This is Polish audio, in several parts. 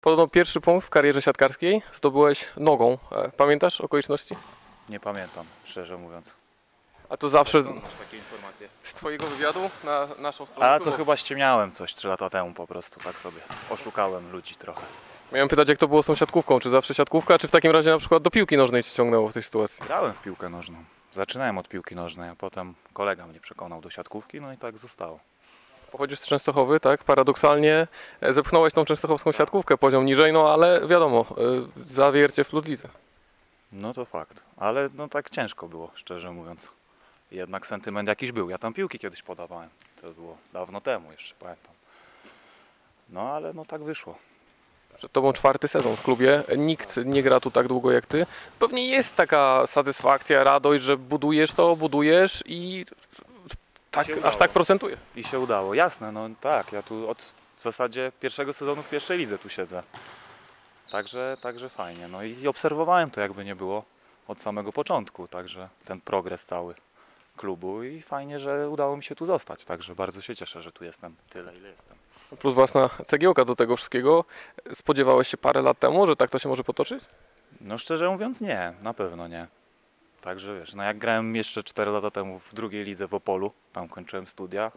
Podobno pierwszy punkt w karierze siatkarskiej zdobyłeś nogą. E, Pamiętasz okoliczności? Nie pamiętam, szczerze mówiąc. A to zawsze Masz takie informacje? z twojego wywiadu na naszą stronę. A to klubu. chyba ściemniałem coś 3 lata temu po prostu, tak sobie. Oszukałem ludzi trochę. Miałem pytać jak to było z tą siatkówką. Czy zawsze siatkówka, czy w takim razie na przykład do piłki nożnej cię ciągnęło w tej sytuacji? Grałem w piłkę nożną. Zaczynałem od piłki nożnej, a potem kolega mnie przekonał do siatkówki, no i tak zostało. Pochodzisz z Częstochowy, tak? Paradoksalnie e, zepchnąłeś tą częstochowską siatkówkę poziom niżej, no ale wiadomo, e, zawiercie w plus lidze. No to fakt, ale no tak ciężko było, szczerze mówiąc. Jednak sentyment jakiś był. Ja tam piłki kiedyś podawałem. To było dawno temu jeszcze, pamiętam. No ale no tak wyszło. Przed tobą czwarty sezon w klubie, nikt nie gra tu tak długo jak ty. Pewnie jest taka satysfakcja, radość, że budujesz to, budujesz i tak, aż tak procentuje. I się udało. Jasne, no tak, ja tu od w zasadzie pierwszego sezonu w pierwszej lidze tu siedzę. Także, także fajnie. No i obserwowałem to jakby nie było od samego początku, także ten progres cały klubu i fajnie, że udało mi się tu zostać. Także bardzo się cieszę, że tu jestem tyle, ile jestem. Plus własna cegiełka do tego wszystkiego. Spodziewałeś się parę lat temu, że tak to się może potoczyć? No szczerze mówiąc nie, na pewno nie. Także wiesz, no jak grałem jeszcze 4 lata temu w drugiej lidze w Opolu, tam kończyłem studia,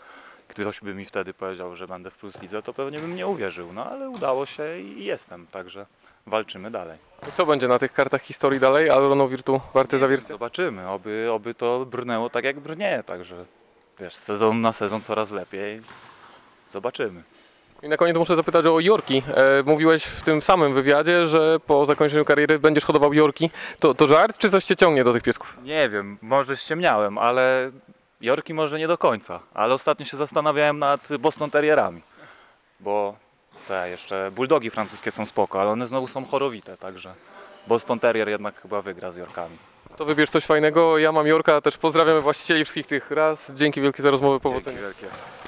ktoś by mi wtedy powiedział, że będę w Plus Lidze, to pewnie bym nie uwierzył, no ale udało się i jestem, także walczymy dalej. I co będzie na tych kartach historii dalej? Alrono Virtu warte zawiercie? Zobaczymy, oby, oby to brnęło tak jak brnie, także wiesz, sezon na sezon coraz lepiej. Zobaczymy. I na koniec muszę zapytać o Jorki. E, mówiłeś w tym samym wywiadzie, że po zakończeniu kariery będziesz hodował Jorki. To, to żart, czy coś cię ciągnie do tych piesków? Nie wiem, może ściemniałem, ale Jorki może nie do końca. Ale ostatnio się zastanawiałem nad Boston Terrierami, bo te jeszcze bulldogi francuskie są spoko, ale one znowu są chorowite, także Boston Terrier jednak chyba wygra z Jorkami. To wybierz coś fajnego. Ja mam Jorka, też pozdrawiamy właścicieli wszystkich tych ras. Dzięki wielkie za rozmowę, powodzenia. Dzięki wielkie.